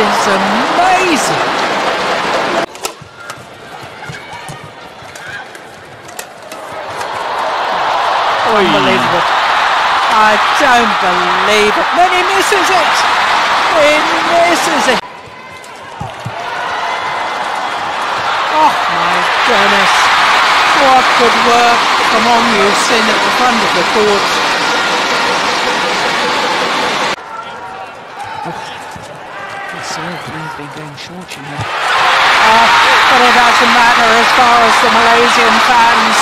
Is amazing. Unbelievable. I don't believe it. Then he misses it. He misses it. Oh my goodness. What good work from Ong Yew Sin at the front of the court. The serve has been going short, you know. Uh, but it doesn't matter as far as the Malaysian fans